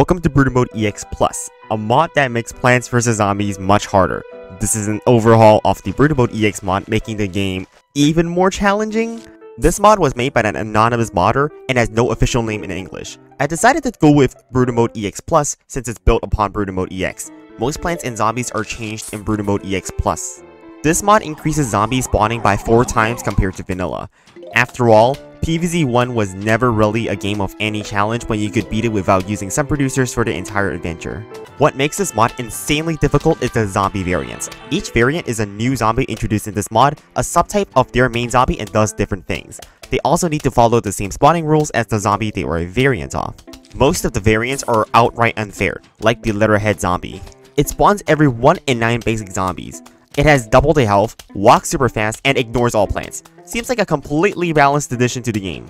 Welcome to Brutal Mode EX Plus, a mod that makes Plants vs Zombies much harder. This is an overhaul of the Brutal Mode EX mod, making the game even more challenging. This mod was made by an anonymous modder and has no official name in English. I decided to go with Brutal Mode EX Plus since it's built upon Brutal Mode EX. Most plants and zombies are changed in Brutal Mode EX Plus. This mod increases zombie spawning by 4 times compared to vanilla. After all, PvZ1 was never really a game of any challenge when you could beat it without using some producers for the entire adventure. What makes this mod insanely difficult is the zombie variants. Each variant is a new zombie introduced in this mod, a subtype of their main zombie and does different things. They also need to follow the same spawning rules as the zombie they are a variant of. Most of the variants are outright unfair, like the Letterhead zombie. It spawns every 1 in 9 basic zombies. It has double the health, walks super fast, and ignores all plants. Seems like a completely balanced addition to the game.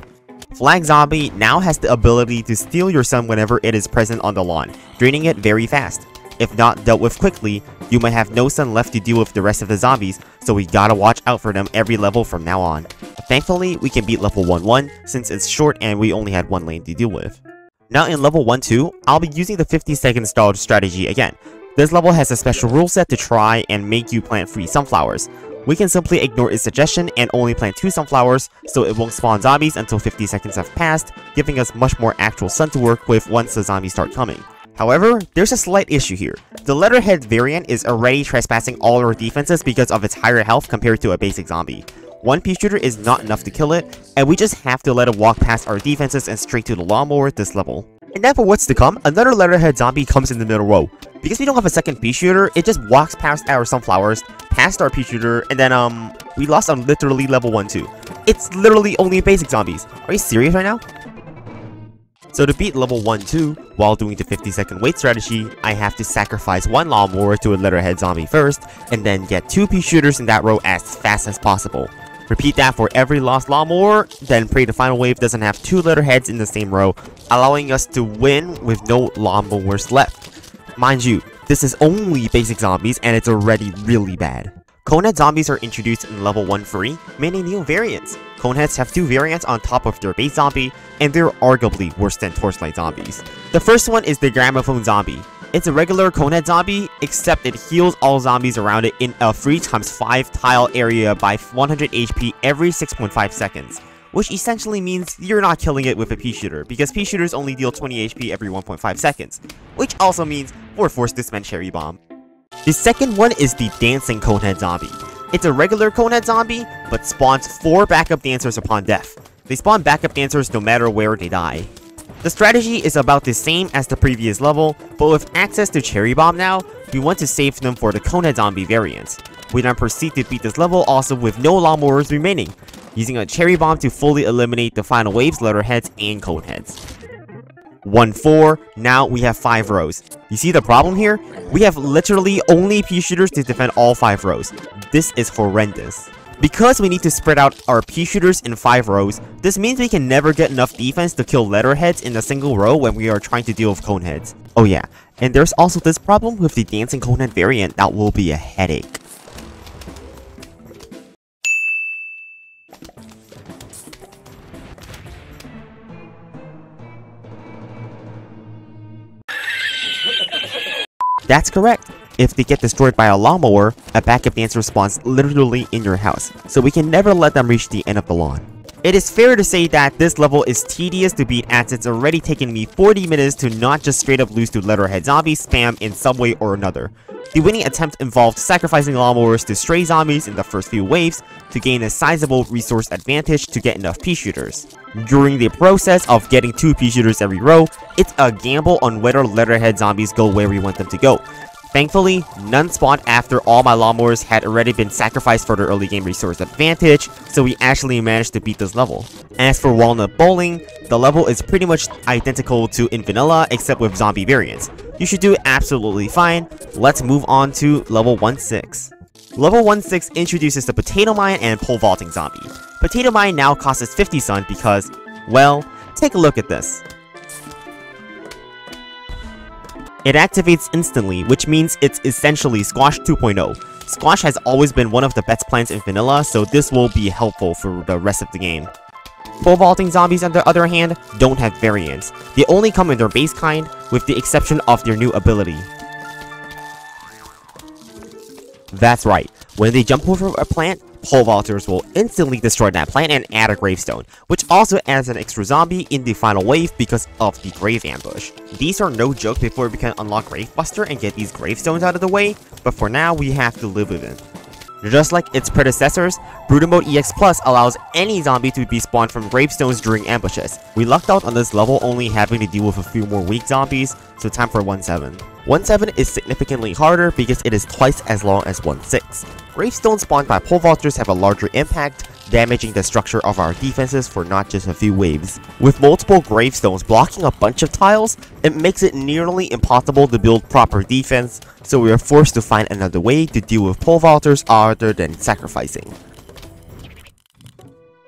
Flag Zombie now has the ability to steal your sun whenever it is present on the lawn, draining it very fast. If not dealt with quickly, you might have no sun left to deal with the rest of the zombies, so we gotta watch out for them every level from now on. Thankfully, we can beat level 1-1 since it's short and we only had one lane to deal with. Now in level 1-2, I'll be using the 50 second stalled strategy again, this level has a special rule set to try and make you plant 3 sunflowers. We can simply ignore its suggestion and only plant 2 sunflowers, so it won't spawn zombies until 50 seconds have passed, giving us much more actual sun to work with once the zombies start coming. However, there's a slight issue here. The Letterhead variant is already trespassing all our defenses because of its higher health compared to a basic zombie. One pea shooter is not enough to kill it, and we just have to let it walk past our defenses and straight to the lawnmower this level. And now for what's to come, another Letterhead zombie comes in the middle row. Because we don't have a second pea shooter, it just walks past our sunflowers, past our pea shooter, and then um, we lost on literally level 1 too. It's literally only basic zombies. Are you serious right now? So to beat level 1-2, while doing the 50 second wait strategy, I have to sacrifice one lawnmower to a letterhead zombie first, and then get two pea shooters in that row as fast as possible. Repeat that for every lost lawnmower, then pray the final wave doesn't have two letterheads in the same row, allowing us to win with no lawnmowers left. Mind you, this is only basic zombies and it's already really bad. Conehead zombies are introduced in level 1 free, many new variants. Coneheads have two variants on top of their base zombie, and they're arguably worse than Torchlight zombies. The first one is the Gramophone zombie. It's a regular conehead zombie, except it heals all zombies around it in a 3 times 5 tile area by 100 HP every 6.5 seconds. Which essentially means you're not killing it with a pea shooter, because pea shooters only deal 20 HP every 1.5 seconds. Which also means we're forced to cherry bomb. The second one is the dancing conehead zombie. It's a regular conehead zombie, but spawns 4 backup dancers upon death. They spawn backup dancers no matter where they die. The strategy is about the same as the previous level, but with access to Cherry Bomb now, we want to save them for the Conehead Zombie variant. We then proceed to beat this level also with no lawnmowers remaining, using a Cherry Bomb to fully eliminate the final waves, letterheads, and coneheads. 1-4, now we have 5 rows. You see the problem here? We have literally only pea shooters to defend all 5 rows. This is horrendous. Because we need to spread out our pea shooters in 5 rows, this means we can never get enough defense to kill letterheads in a single row when we are trying to deal with coneheads. Oh yeah, and there's also this problem with the dancing conehead variant that will be a headache. That's correct. If they get destroyed by a lawnmower, a backup dancer spawns literally in your house, so we can never let them reach the end of the lawn. It is fair to say that this level is tedious to beat as it's already taken me 40 minutes to not just straight up lose to letterhead zombies spam in some way or another. The winning attempt involved sacrificing lawnmowers to stray zombies in the first few waves to gain a sizable resource advantage to get enough pea shooters. During the process of getting two pea shooters every row, it's a gamble on whether letterhead zombies go where we want them to go, Thankfully, none spawned after all my lawnmowers had already been sacrificed for the early game resource advantage, so we actually managed to beat this level. As for Walnut Bowling, the level is pretty much identical to in vanilla except with zombie variants. You should do absolutely fine. Let's move on to level 1-6. Level 1-6 introduces the Potato Mine and Pole Vaulting Zombie. Potato Mine now costs 50 sun because, well, take a look at this. It activates instantly, which means it's essentially Squash 2.0. Squash has always been one of the best plants in vanilla, so this will be helpful for the rest of the game. Pole vaulting zombies, on the other hand, don't have variants. They only come in their base kind, with the exception of their new ability. That's right, when they jump over a plant, pole vaulters will instantly destroy that plant and add a gravestone, which also adds an extra zombie in the final wave because of the grave ambush. These are no joke before we can unlock Gravebuster and get these gravestones out of the way, but for now we have to live with it. Just like its predecessors, Brutal Mode EX Plus allows any zombie to be spawned from gravestones during ambushes. We lucked out on this level only having to deal with a few more weak zombies, so time for 1-7. 1-7 is significantly harder because it is twice as long as 1-6. Gravestones spawned by pole vaulters have a larger impact, damaging the structure of our defenses for not just a few waves. With multiple gravestones blocking a bunch of tiles, it makes it nearly impossible to build proper defense, so we are forced to find another way to deal with pole vaulters other than sacrificing.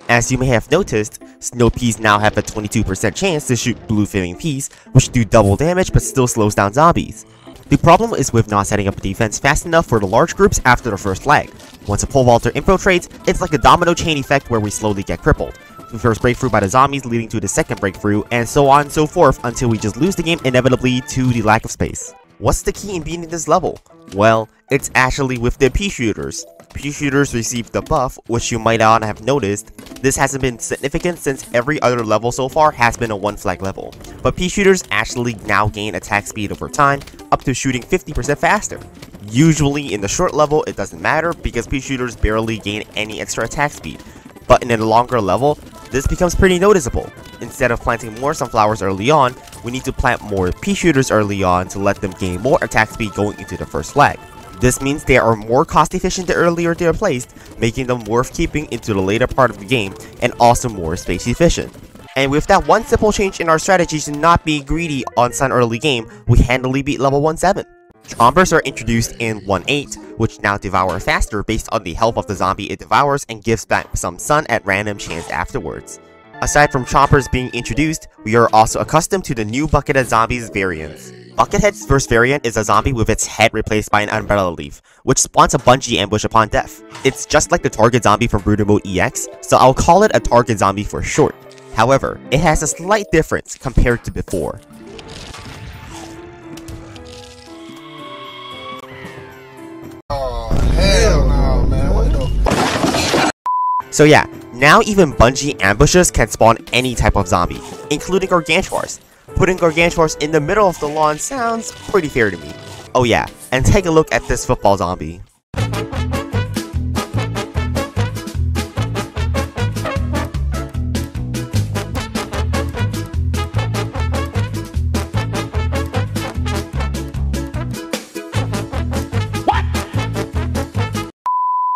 As you may have noticed, Snow Peas now have a 22% chance to shoot Blue Flaming Peas, which do double damage but still slows down zombies. The problem is with not setting up a defense fast enough for the large groups after the first lag. Once a pole vaulter infiltrates, it's like a domino chain effect where we slowly get crippled. The first breakthrough by the zombies leading to the second breakthrough, and so on and so forth until we just lose the game inevitably to the lack of space. What's the key in beating this level? Well, it's actually with the pea shooters. Pea shooters received the buff, which you might not have noticed. This hasn't been significant since every other level so far has been a one flag level. But pea shooters actually now gain attack speed over time, up to shooting 50% faster. Usually in the short level it doesn't matter because pea shooters barely gain any extra attack speed. But in a longer level, this becomes pretty noticeable. Instead of planting more sunflowers early on, we need to plant more pea shooters early on to let them gain more attack speed going into the first flag. This means they are more cost efficient the earlier they are placed, making them worth keeping into the later part of the game, and also more space efficient. And with that one simple change in our strategy to not be greedy on sun early game, we handily beat level 1-7. Chompers are introduced in 1-8, which now devour faster based on the health of the zombie it devours and gives back some sun at random chance afterwards. Aside from chompers being introduced, we are also accustomed to the new Buckethead Zombies variants. Buckethead's first variant is a zombie with its head replaced by an umbrella leaf, which spawns a bungee ambush upon death. It's just like the target zombie from Brutal Mode EX, so I'll call it a target zombie for short. However, it has a slight difference compared to before. Oh, hell no, man. What the So yeah, now even bungee ambushes can spawn any type of zombie, including gargantuars. Putting Gargantuars in the middle of the lawn sounds pretty fair to me. Oh yeah, and take a look at this football zombie.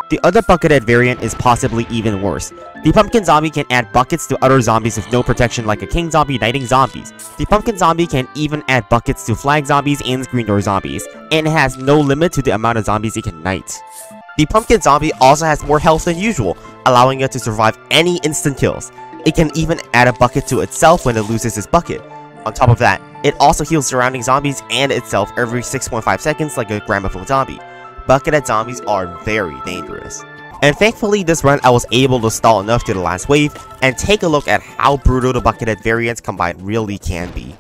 The other Buckethead variant is possibly even worse. The Pumpkin Zombie can add buckets to other zombies with no protection like a King Zombie knighting zombies. The Pumpkin Zombie can even add buckets to flag zombies and screen door zombies, and has no limit to the amount of zombies it can knight. The Pumpkin Zombie also has more health than usual, allowing it to survive any instant kills. It can even add a bucket to itself when it loses its bucket. On top of that, it also heals surrounding zombies and itself every 6.5 seconds like a gramophone zombie. Buckethead zombies are very dangerous. And thankfully this run I was able to stall enough to the last wave and take a look at how brutal the Buckethead variants combined really can be.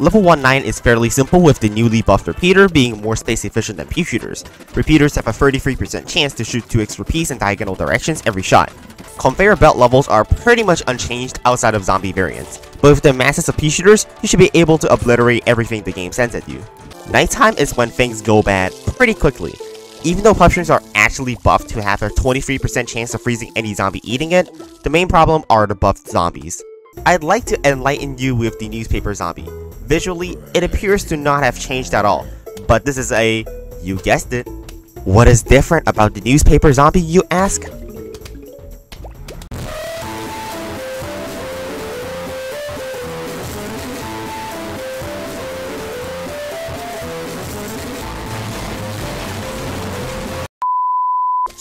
Level 1-9 is fairly simple with the newly buffed repeater being more space efficient than pea shooters. Repeaters have a 33% chance to shoot 2 extra peas in diagonal directions every shot. Conveyor belt levels are pretty much unchanged outside of zombie variants, but with the masses of pea shooters, you should be able to obliterate everything the game sends at you. Nighttime is when things go bad pretty quickly, even though Puffshrooms are actually buffed to have a 23% chance of freezing any zombie eating it, the main problem are the buffed zombies. I'd like to enlighten you with the newspaper zombie. Visually, it appears to not have changed at all, but this is a, you guessed it. What is different about the newspaper zombie, you ask?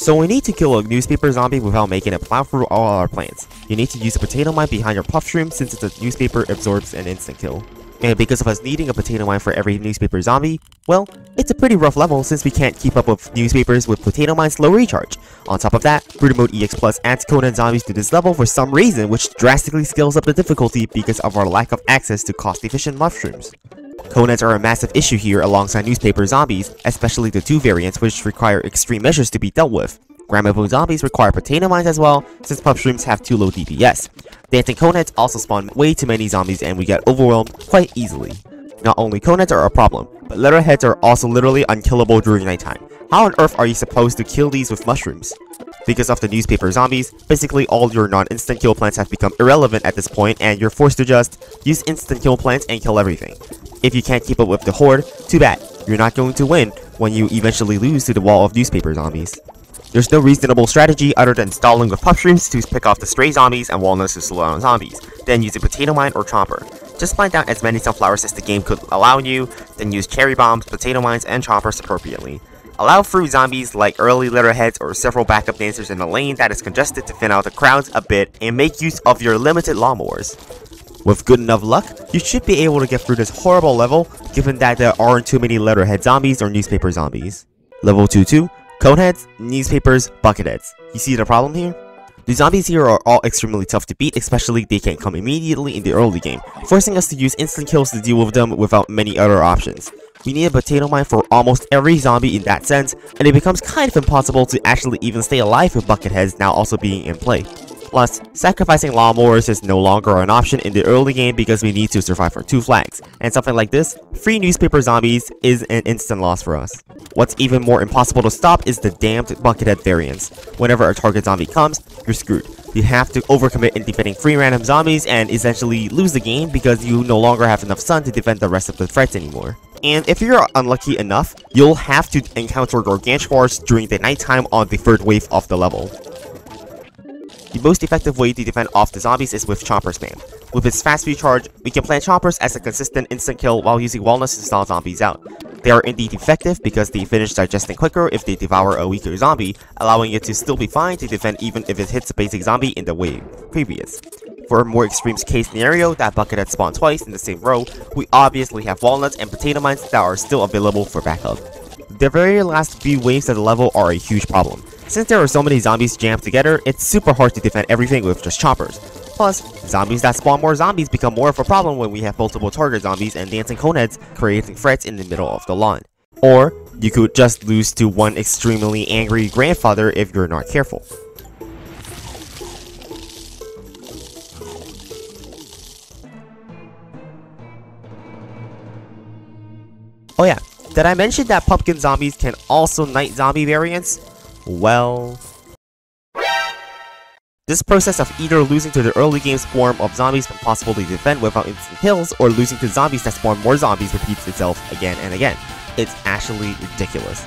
So we need to kill a newspaper zombie without making it plow through all our plants. You need to use a potato mine behind your puff shroom since it's a newspaper absorbs an instant kill. And because of us needing a potato mine for every newspaper zombie, well, it's a pretty rough level since we can't keep up with newspapers with potato mine's low recharge. On top of that, Brutal Mode EX Plus adds Conan zombies to this level for some reason which drastically scales up the difficulty because of our lack of access to cost-efficient mushrooms. Coneheads are a massive issue here alongside newspaper zombies, especially the two variants which require extreme measures to be dealt with. Gramophone zombies require potato mines as well, since puff shrooms have too low DPS. Dancing coneheads also spawn way too many zombies and we get overwhelmed quite easily. Not only coneheads are a problem, but letterheads are also literally unkillable during nighttime. How on earth are you supposed to kill these with mushrooms? Because of the newspaper zombies, basically all your non-instant kill plants have become irrelevant at this point and you're forced to just use instant kill plants and kill everything. If you can't keep up with the horde, too bad, you're not going to win when you eventually lose to the wall of newspaper zombies. There's no reasonable strategy other than stalling with puff shrooms to pick off the stray zombies and walnuts to slow down zombies, then use a potato mine or chomper. Just find down as many sunflowers as the game could allow you, then use cherry bombs, potato mines, and chompers appropriately. Allow fruit zombies like early letterheads or several backup dancers in a lane that is congested to thin out the crowds a bit and make use of your limited lawnmowers. With good enough luck, you should be able to get through this horrible level given that there aren't too many letterhead zombies or newspaper zombies. Level 2-2, coneheads, newspapers, bucketheads. You see the problem here? The zombies here are all extremely tough to beat, especially they can come immediately in the early game, forcing us to use instant kills to deal with them without many other options. We need a potato mine for almost every zombie in that sense, and it becomes kind of impossible to actually even stay alive with bucketheads now also being in play. Plus, sacrificing lawnmowers is no longer an option in the early game because we need to survive for two flags, and something like this, free newspaper zombies is an instant loss for us. What's even more impossible to stop is the damned buckethead variants. Whenever a target zombie comes, you're screwed. You have to overcommit in defending free random zombies and essentially lose the game because you no longer have enough sun to defend the rest of the threats anymore. And if you're unlucky enough, you'll have to encounter gargantuars during the nighttime on the third wave of the level. The most effective way to defend off the zombies is with chomper spam. With its fast recharge, we can plant chompers as a consistent instant kill while using walnuts to stall zombies out. They are indeed effective because they finish digesting quicker if they devour a weaker zombie, allowing it to still be fine to defend even if it hits a basic zombie in the wave previous. For a more extreme case scenario that bucket had spawned twice in the same row, we obviously have walnuts and potato mines that are still available for backup. The very last few waves of the level are a huge problem. Since there are so many zombies jammed together, it's super hard to defend everything with just chompers. Plus, zombies that spawn more zombies become more of a problem when we have multiple target zombies and dancing coneheads creating threats in the middle of the lawn. Or, you could just lose to one extremely angry grandfather if you're not careful. Oh yeah, did I mention that pumpkin zombies can also knight zombie variants? Well... This process of either losing to the early game swarm of zombies impossible to defend without instant kills, or losing to zombies that spawn more zombies repeats itself again and again. It's actually ridiculous.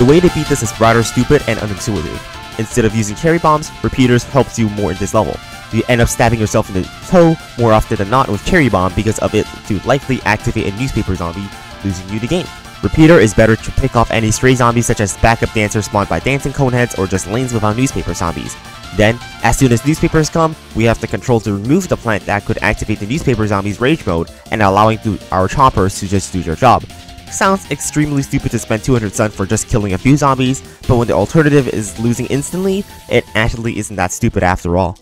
Way to beat this is rather stupid and unintuitive. Instead of using cherry bombs, repeaters helps you more in this level. You end up stabbing yourself in the toe more often than not with cherry bomb because of it to likely activate a newspaper zombie, losing you the game. Repeater is better to pick off any stray zombies such as backup dancers spawned by dancing coneheads or just lanes without newspaper zombies. Then, as soon as newspapers come, we have the control to remove the plant that could activate the newspaper zombies rage mode and allowing our chompers to just do their job. Sounds extremely stupid to spend 200 sun for just killing a few zombies, but when the alternative is losing instantly, it actually isn't that stupid after all.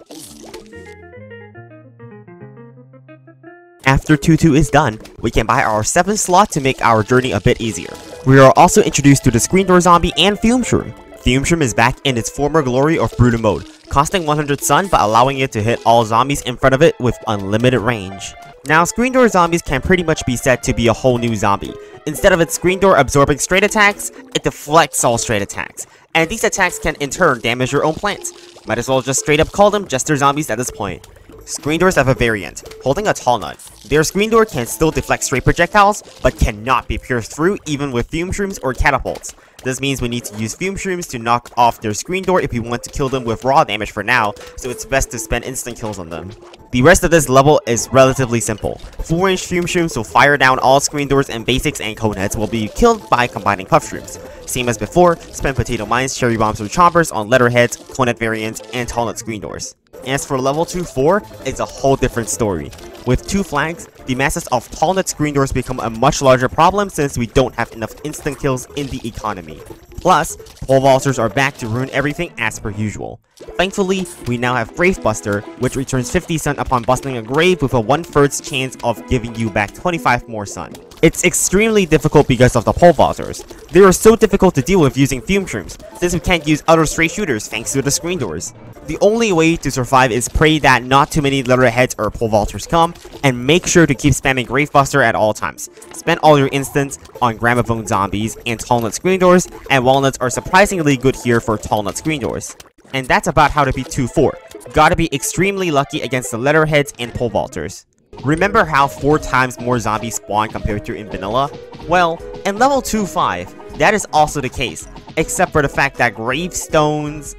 After 2-2 is done, we can buy our 7th slot to make our journey a bit easier. We are also introduced to the Screen Door Zombie and Fume Shroom. Fume Shroom is back in its former glory of Brutal mode, costing 100 sun but allowing it to hit all zombies in front of it with unlimited range. Now, Screen Door Zombies can pretty much be said to be a whole new zombie. Instead of its Screen Door absorbing straight attacks, it deflects all straight attacks, and these attacks can in turn damage your own plants. Might as well just straight up call them Jester Zombies at this point. Screen doors have a variant, holding a tall nut. Their screen door can still deflect straight projectiles, but cannot be pierced through even with fume shrooms or catapults. This means we need to use fume shrooms to knock off their screen door if we want to kill them with raw damage for now, so it's best to spend instant kills on them. The rest of this level is relatively simple. 4-inch fume shrooms will fire down all screen doors and basics and coneheads will be killed by combining puff shrooms. Same as before, spend potato mines, cherry bombs, or chompers on letterheads, conehead variants, and tallnut screen doors. As for level 2-4, it's a whole different story. With two flags, the masses of tallnut screen doors become a much larger problem since we don't have enough instant kills in the economy. Plus, pole vaulters are back to ruin everything as per usual. Thankfully, we now have Gravebuster, which returns 50 sun upon busting a grave with a 1 3rd chance of giving you back 25 more sun. It's extremely difficult because of the pole vaulters. They are so difficult to deal with using fume shrooms, since we can't use other stray shooters thanks to the screen doors. The only way to survive is pray that not too many letterheads or pole vaulters come, and make sure to keep spamming Gravebuster at all times. Spend all your instants on Gramophone zombies and Tallnut screen doors, and Walnuts are surprisingly good here for Tallnut screen doors. And that's about how to beat 2-4. Gotta be extremely lucky against the letterheads and pole vaulters. Remember how 4 times more zombies spawn compared to in vanilla? Well, in level 2-5, that is also the case, except for the fact that gravestones...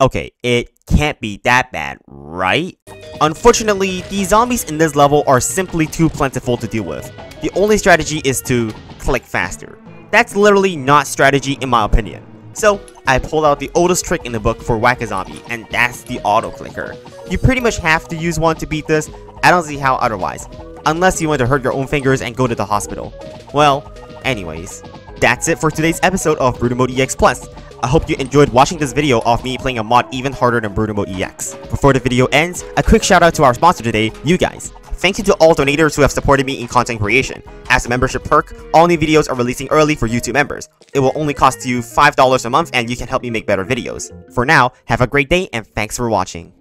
okay, it can't be that bad, right? Unfortunately, the zombies in this level are simply too plentiful to deal with. The only strategy is to click faster. That's literally not strategy in my opinion. So, I pulled out the oldest trick in the book for Whack-A-Zombie, and that's the auto-clicker. You pretty much have to use one to beat this, I don't see how otherwise. Unless you want to hurt your own fingers and go to the hospital. Well, anyways. That's it for today's episode of Brutal Mode EX Plus. I hope you enjoyed watching this video of me playing a mod even harder than Brutal Mode EX. Before the video ends, a quick shout out to our sponsor today, you guys. Thank you to all donators who have supported me in content creation. As a membership perk, all new videos are releasing early for YouTube members. It will only cost you $5 a month and you can help me make better videos. For now, have a great day and thanks for watching.